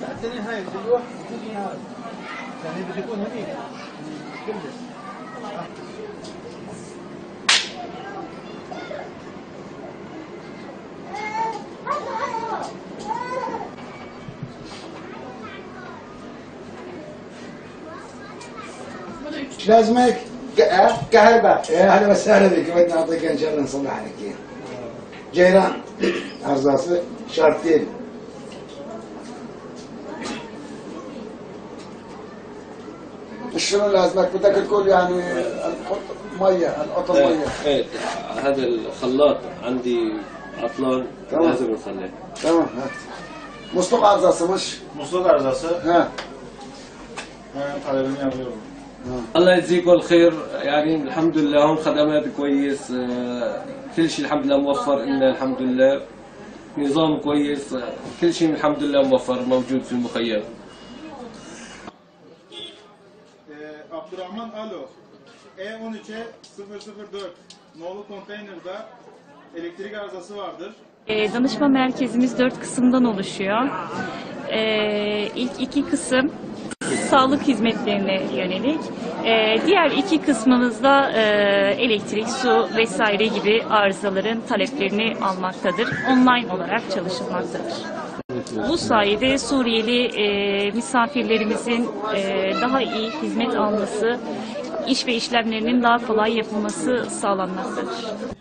بعدين هاي بدي واحد هاي يعني بده يكون هنيك كلش إيش لازمك؟ كهرباء إيه. يا أهلا وسهلا بك. بدنا نعطيك إن شاء الله نصلح لك إياها. جيران ارزاصي شارتين شنو لازمك؟ بدك تقول يعني نحط مية نحط إيه، مية. إيه هذا الخلاط عندي عطلان لازم نخليه تمام هات مصطفى عرزاصي مش؟ مصطفى عرزاصي ها. طالبين يعملوا الله يجزيكم الخير يعني الحمد لله هون خدمات كويس آه، كل شيء الحمد لله موفر لنا الحمد لله نظام كويس آه، كل شيء الحمد لله موفر موجود في المخيم Ee, Abdurrahman Alo. E13'e 004 nolu konteynerde elektrik arızası vardır. Ee, Danışma merkezimiz dört kısımdan oluşuyor. Ee, ilk iki kısım sağlık hizmetlerine yönelik. E, diğer iki kısmımızda e, elektrik, su vesaire gibi arızaların taleplerini almaktadır. Online olarak çalışılmaktadır. Bu sayede Suriyeli e, misafirlerimizin e, daha iyi hizmet alması, iş ve işlemlerinin daha kolay yapılması sağlanmaktadır.